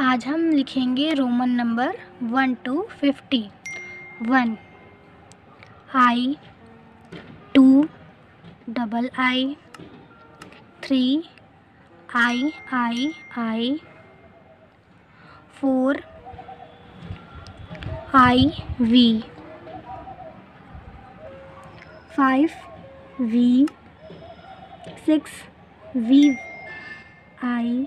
आज हम लिखेंगे Roman number one to fifty one I two double I three I I I four I V five V six V I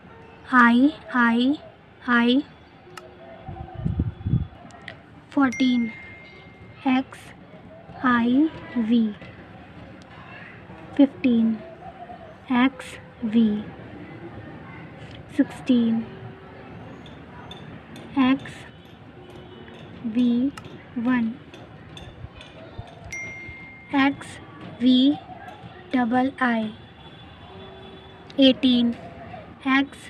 I I I fourteen X I V fifteen X V sixteen X V one X V double I eighteen X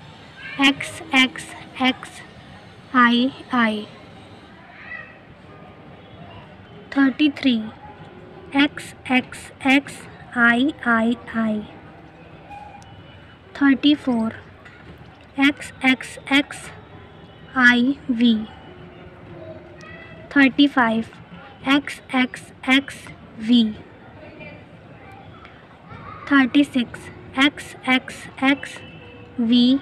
X X X I I 33 X X X I I I 34 X X X I V 35 X X X V 36 X X X V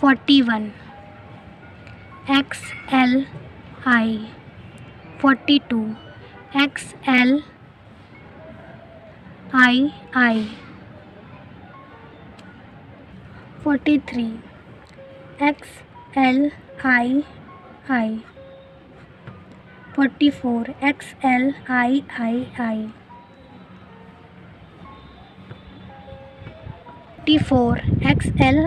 forty one X L I forty two X L I I forty three X L I I forty four X L I I I forty four X L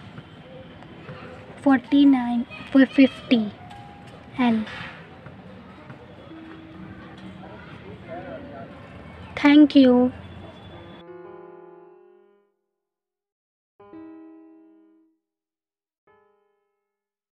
49 for 50 L thank you